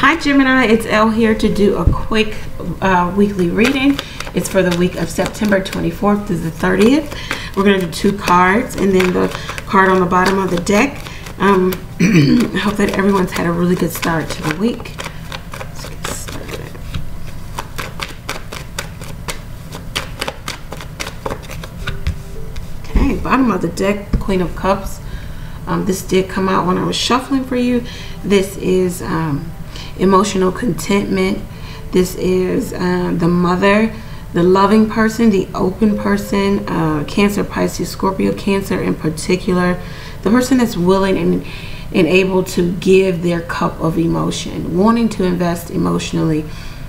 Hi Gemini, it's Elle here to do a quick uh, weekly reading. It's for the week of September 24th to the 30th. We're going to do two cards and then the card on the bottom of the deck. Um, I hope that everyone's had a really good start to the week. Okay, bottom of the deck, Queen of Cups. Um, this did come out when I was shuffling for you. This is um, emotional contentment. This is um, the mother, the loving person, the open person, uh, Cancer, Pisces, Scorpio, Cancer in particular. The person that's willing and, and able to give their cup of emotion, wanting to invest emotionally.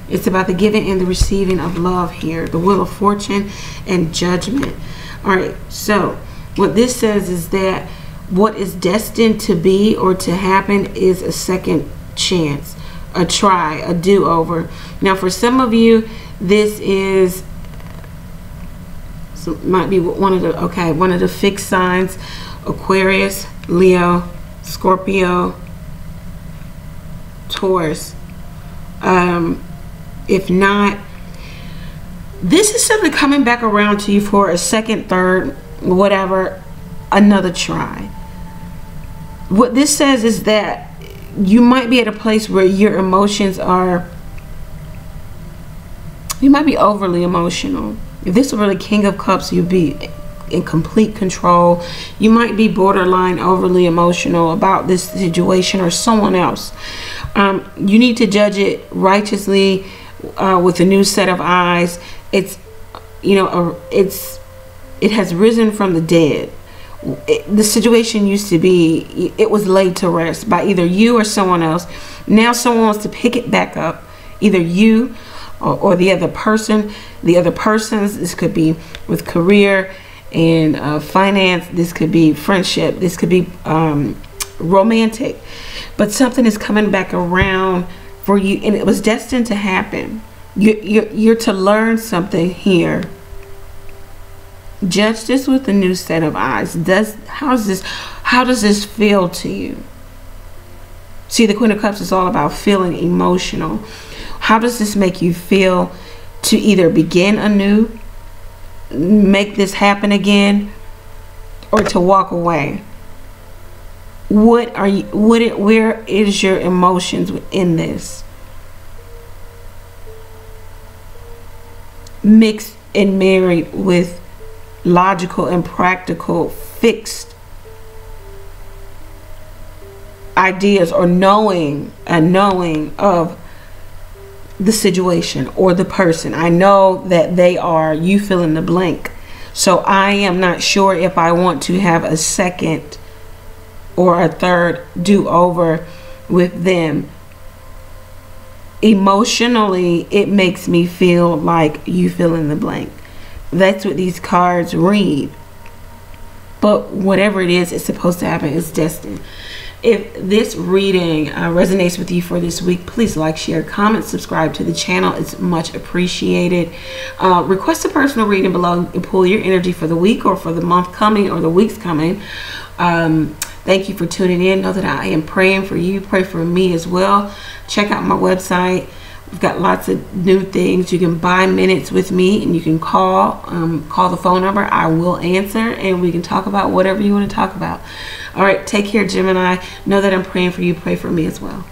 It's about the giving and the receiving of love here, the wheel of fortune and judgment. All right, so what this says is that what is destined to be or to happen is a second chance, a try, a do over. Now, for some of you, this is so might be one of the okay one of the fixed signs aquarius leo scorpio taurus um if not this is something coming back around to you for a second third whatever another try what this says is that you might be at a place where your emotions are you might be overly emotional. If this were the king of cups you'd be in complete control. You might be borderline overly emotional about this situation or someone else. Um, you need to judge it righteously uh, with a new set of eyes. It's you know a, it's it has risen from the dead the situation used to be it was laid to rest by either you or someone else. Now someone wants to pick it back up either you or, or the other person. The other persons this could be with career and uh, finance this could be friendship this could be um, romantic. But something is coming back around for you and it was destined to happen. You, you're, you're to learn something here judge this with a new set of eyes. Does how's this how does this feel to you? See the queen of cups is all about feeling emotional. How does this make you feel to either begin anew make this happen again or to walk away? What are you what it where is your emotions in this? Mixed and married with logical and practical fixed ideas or knowing and knowing of the situation or the person. I know that they are you fill in the blank. So I am not sure if I want to have a second or a third do over with them. Emotionally, it makes me feel like you fill in the blank. That's what these cards read. But whatever it is, it's supposed to happen. It's destined. If this reading uh, resonates with you for this week, please like, share, comment, subscribe to the channel. It's much appreciated. Uh, request a personal reading below and pull your energy for the week or for the month coming or the weeks coming. Um, thank you for tuning in. Know that I am praying for you. Pray for me as well. Check out my website We've got lots of new things. You can buy minutes with me and you can call, um, call the phone number. I will answer and we can talk about whatever you want to talk about. All right, take care, Gemini. Know that I'm praying for you. Pray for me as well.